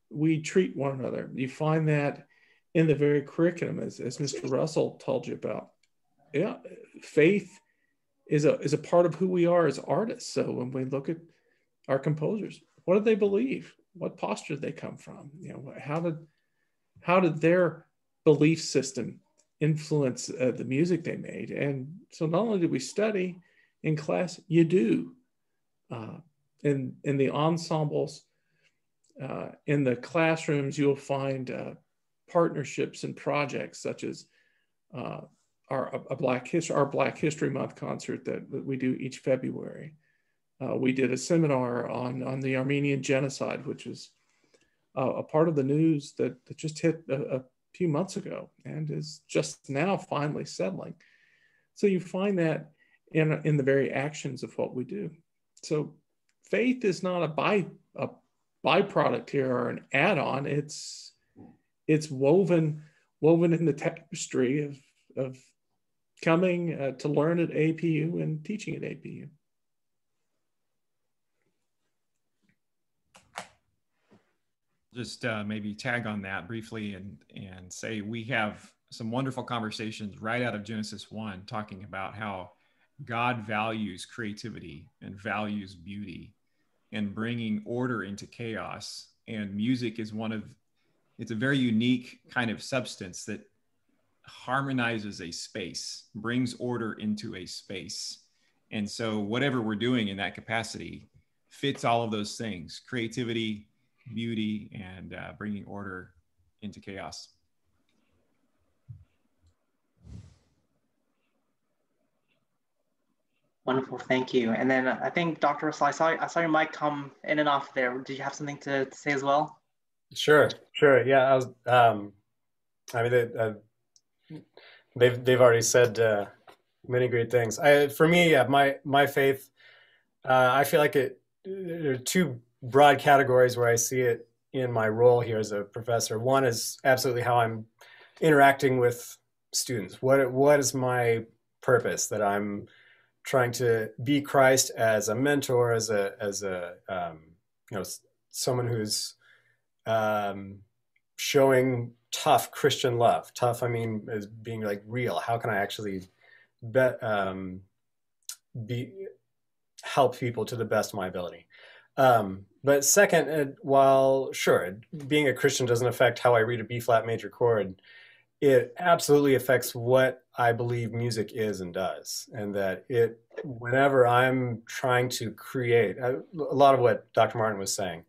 we treat one another. You find that in the very curriculum, as, as Mr. Russell told you about. Yeah, faith is a is a part of who we are as artists. So when we look at our composers, what do they believe? What posture did they come from? You know, how did how did their belief system influence uh, the music they made? And so not only do we study in class, you do. Uh, in in the ensembles, uh, in the classrooms, you'll find uh, partnerships and projects such as uh, our a Black History our Black History Month concert that, we do each February. Uh, we did a seminar on on the Armenian genocide, which is uh, a part of the news that, that just hit a, a few months ago and is just now finally settling. So you find that in in the very actions of what we do. So faith is not a by a byproduct here or an add-on. It's it's woven woven in the tapestry of of coming uh, to learn at APU and teaching at APU. Just uh, maybe tag on that briefly and and say we have some wonderful conversations right out of Genesis one, talking about how God values creativity and values beauty and bringing order into chaos. And music is one of it's a very unique kind of substance that harmonizes a space, brings order into a space. And so, whatever we're doing in that capacity fits all of those things creativity, beauty, and uh, bringing order into chaos. Wonderful, thank you. And then I think Dr. Russell, I saw I saw your mic come in and off there. Did you have something to, to say as well? Sure, sure. Yeah, I was. Um, I mean, they, uh, they've they've already said uh, many great things. I, for me, yeah, my my faith, uh, I feel like it. There are two broad categories where I see it in my role here as a professor. One is absolutely how I'm interacting with students. What what is my purpose that I'm trying to be Christ as a mentor, as a as a um, you know someone who's um, showing tough Christian love. Tough, I mean, as being like real. How can I actually be, um, be help people to the best of my ability? Um, but second, uh, while sure, being a Christian doesn't affect how I read a B flat major chord, it absolutely affects what I believe music is and does. And that it, whenever I'm trying to create, a, a lot of what Dr. Martin was saying,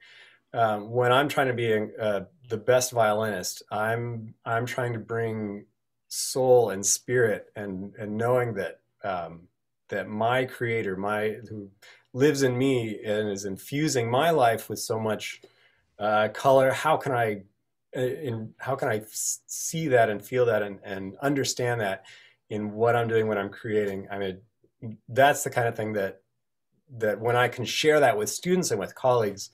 um, when I'm trying to be a, uh, the best violinist, I'm, I'm trying to bring soul and spirit and, and knowing that, um, that my creator, my, who lives in me and is infusing my life with so much uh, color, how can I in how can I see that and feel that and, and understand that in what I'm doing when I'm creating? I mean, that's the kind of thing that that when I can share that with students and with colleagues,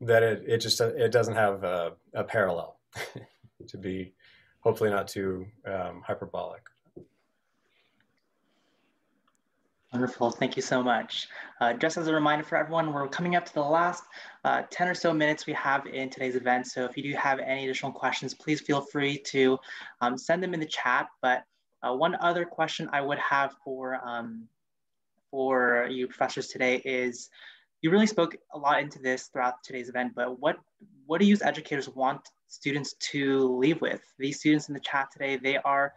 that it, it just it doesn't have a, a parallel to be hopefully not too um, hyperbolic. Wonderful, thank you so much. Uh, just as a reminder for everyone, we're coming up to the last uh, 10 or so minutes we have in today's event. So if you do have any additional questions, please feel free to um, send them in the chat. But uh, one other question I would have for, um, for you professors today is, you really spoke a lot into this throughout today's event, but what, what do you as educators want students to leave with? These students in the chat today, they are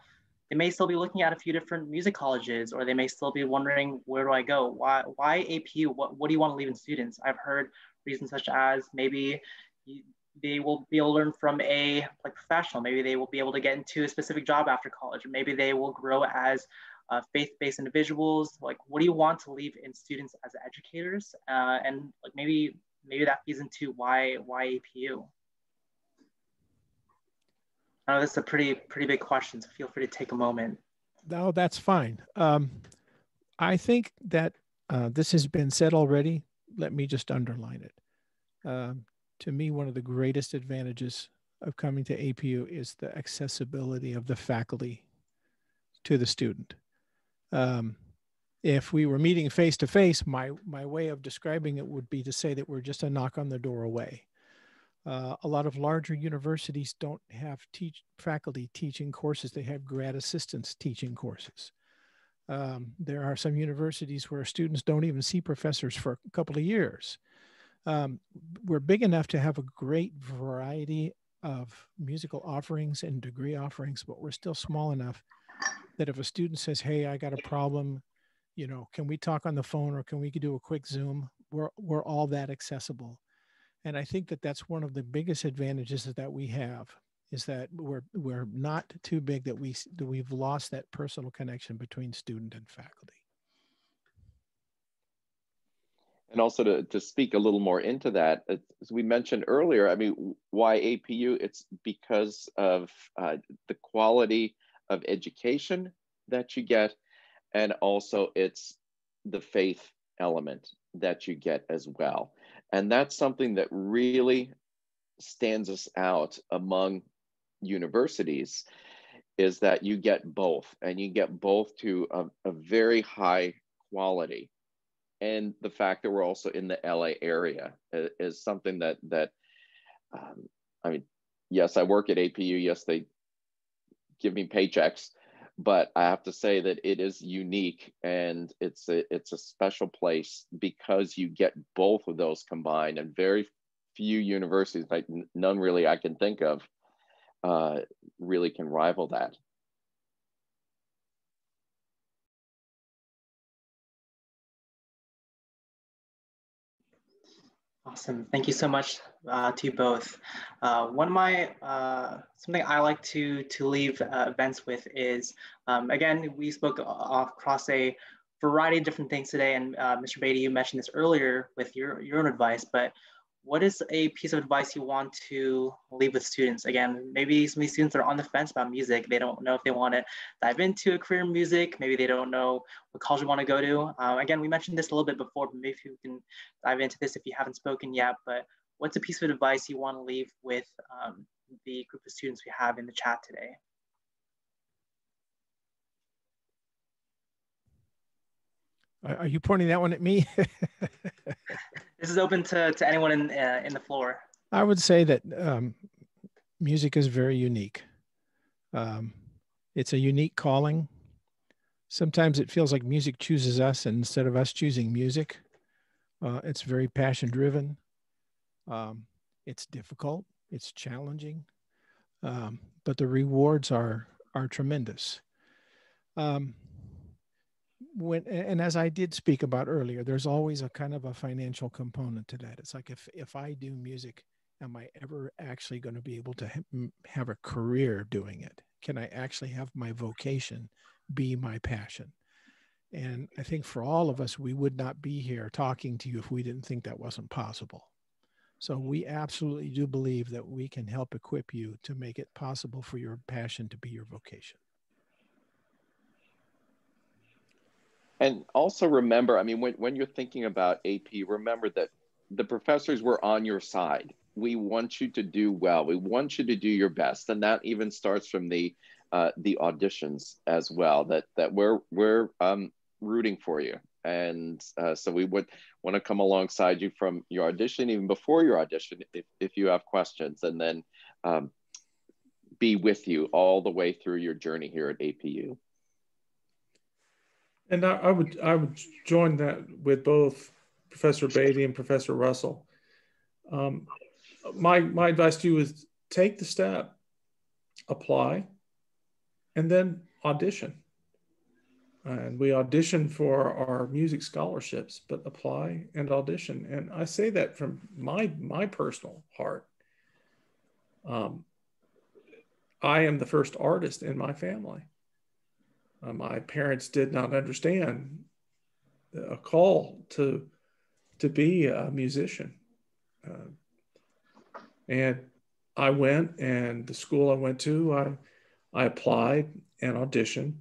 they may still be looking at a few different music colleges or they may still be wondering where do i go? Why why apu what, what do you want to leave in students? I've heard reasons such as maybe they will be able to learn from a like professional. Maybe they will be able to get into a specific job after college or maybe they will grow as uh, faith-based individuals. Like what do you want to leave in students as educators? Uh, and like maybe maybe that feeds into why why apu I know this is a pretty pretty big question, so feel free to take a moment. No, that's fine. Um, I think that uh, this has been said already. Let me just underline it. Um, to me, one of the greatest advantages of coming to APU is the accessibility of the faculty to the student. Um, if we were meeting face to face, my my way of describing it would be to say that we're just a knock on the door away. Uh, a lot of larger universities don't have teach faculty teaching courses. They have grad assistants teaching courses. Um, there are some universities where students don't even see professors for a couple of years. Um, we're big enough to have a great variety of musical offerings and degree offerings, but we're still small enough that if a student says, "Hey, I got a problem," you know, can we talk on the phone or can we do a quick Zoom? We're we're all that accessible. And I think that that's one of the biggest advantages that we have is that we're we're not too big that we that we've lost that personal connection between student and faculty. And also to, to speak a little more into that, as we mentioned earlier, I mean, why APU? It's because of uh, the quality of education that you get, and also it's the faith element that you get as well. And that's something that really stands us out among universities is that you get both and you get both to a, a very high quality and the fact that we're also in the LA area is, is something that that um, I mean, yes, I work at APU. Yes, they give me paychecks, but I have to say that it is unique and it's a it's a special place because you get both of those combined and very few universities like none really I can think of uh, really can rival that. Awesome. Thank you so much uh, to you both. Uh, one of my, uh, something I like to, to leave uh, events with is, um, again, we spoke across a variety of different things today. And uh, Mr. Beatty, you mentioned this earlier with your, your own advice, but what is a piece of advice you want to leave with students? Again, maybe some of these students are on the fence about music. They don't know if they want to dive into a career in music. Maybe they don't know what college they want to go to. Um, again, we mentioned this a little bit before, but maybe you can dive into this if you haven't spoken yet. But what's a piece of advice you want to leave with um, the group of students we have in the chat today? Are you pointing that one at me? this is open to, to anyone in, uh, in the floor. I would say that um, music is very unique. Um, it's a unique calling. Sometimes it feels like music chooses us instead of us choosing music. Uh, it's very passion driven. Um, it's difficult. It's challenging, um, but the rewards are are tremendous. Um, when and as I did speak about earlier, there's always a kind of a financial component to that. It's like if if I do music, am I ever actually going to be able to have a career doing it? Can I actually have my vocation be my passion? And I think for all of us, we would not be here talking to you if we didn't think that wasn't possible. So we absolutely do believe that we can help equip you to make it possible for your passion to be your vocation. And also remember, I mean, when, when you're thinking about AP, remember that the professors were on your side. We want you to do well. We want you to do your best, and that even starts from the uh, the auditions as well. That that we're we're um, rooting for you And uh, so we would want to come alongside you from your audition, even before your audition, if, if you have questions, and then um, be with you all the way through your journey here at APU. And I, I would I would join that with both Professor Beatty and Professor Russell. Um, my my advice to you is take the step, apply, and then audition. And we audition for our music scholarships, but apply and audition. And I say that from my my personal heart. Um, I am the first artist in my family. Uh, my parents did not understand a call to to be a musician, uh, and I went. And the school I went to, I I applied and auditioned.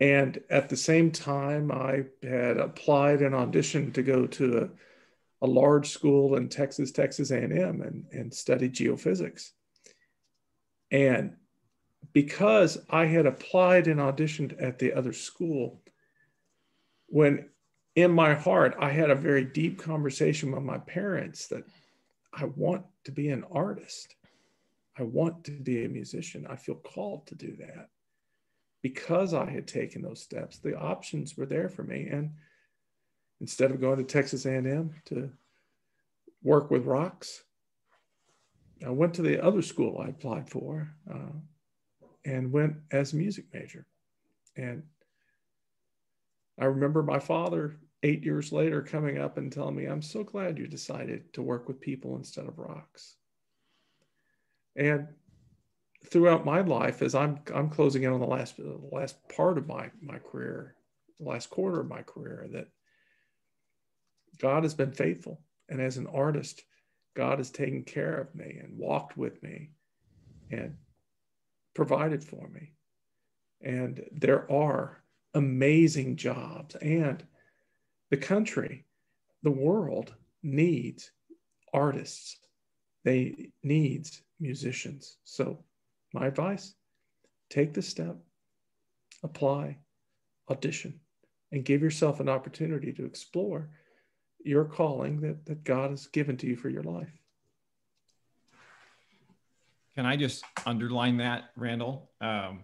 And at the same time, I had applied and auditioned to go to a, a large school in Texas, Texas A&M, and, and study geophysics. And because I had applied and auditioned at the other school, when in my heart I had a very deep conversation with my parents that I want to be an artist. I want to be a musician. I feel called to do that. Because I had taken those steps, the options were there for me. And instead of going to Texas A&M to work with rocks, I went to the other school I applied for uh, and went as a music major. And I remember my father eight years later coming up and telling me, I'm so glad you decided to work with people instead of rocks. And throughout my life, as I'm I'm closing in on the last the last part of my my career, the last quarter of my career, that God has been faithful. And as an artist, God has taken care of me and walked with me and provided for me. And there are amazing jobs. And the country, the world needs artists. They needs musicians. So my advice, take the step, apply, audition, and give yourself an opportunity to explore your calling that, that God has given to you for your life. Can I just underline that, Randall? Um,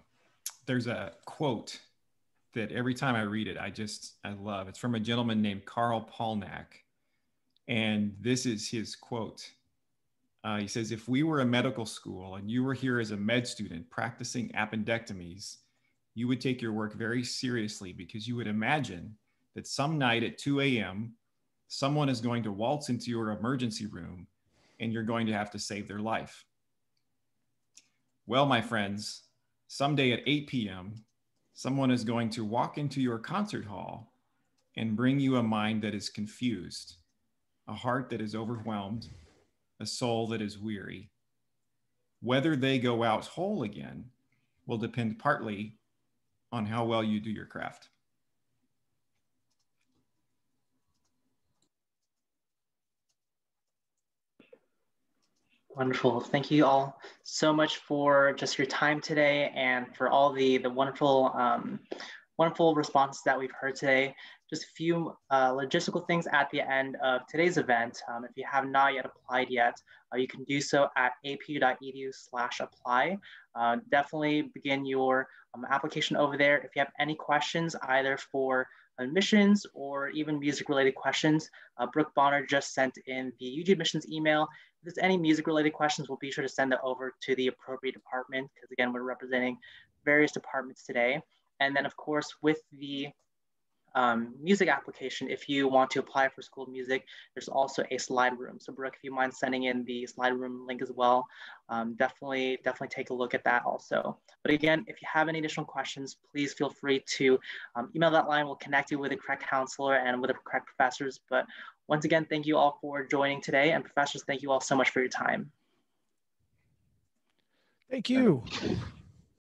there's a quote that every time I read it, I just, I love. It's from a gentleman named Karl Paulnack. And this is his quote. Uh, he says, if we were a medical school and you were here as a med student practicing appendectomies, you would take your work very seriously because you would imagine that some night at 2 a.m., someone is going to waltz into your emergency room and you're going to have to save their life. Well, my friends, someday at 8 p.m., someone is going to walk into your concert hall and bring you a mind that is confused, a heart that is overwhelmed, a soul that is weary. Whether they go out whole again will depend partly on how well you do your craft. Wonderful. Thank you all so much for just your time today and for all the, the wonderful, um, wonderful responses that we've heard today. Just a few uh, logistical things at the end of today's event. Um, if you have not yet applied yet, uh, you can do so at apu.edu slash apply. Uh, definitely begin your um, application over there. If you have any questions, either for admissions or even music related questions, uh, Brooke Bonner just sent in the UG admissions email if there's any music related questions, we'll be sure to send it over to the appropriate department because again, we're representing various departments today. And then of course, with the um, music application, if you want to apply for school music, there's also a SlideRoom. So Brooke, if you mind sending in the SlideRoom link as well, um, definitely, definitely take a look at that also. But again, if you have any additional questions, please feel free to um, email that line. We'll connect you with the correct counselor and with the correct professors. But once again, thank you all for joining today. And professors, thank you all so much for your time. Thank you.